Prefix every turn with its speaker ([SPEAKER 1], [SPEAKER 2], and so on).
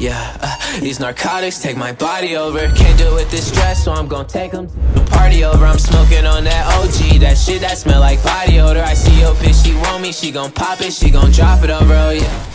[SPEAKER 1] Yeah, uh, these narcotics take my body over. Can't deal with this stress, so I'm gonna take them the party over. I'm smoking on that OG, that shit that smell like body odor. I see she want me, she gon' pop it, she gon' drop it on oh yeah.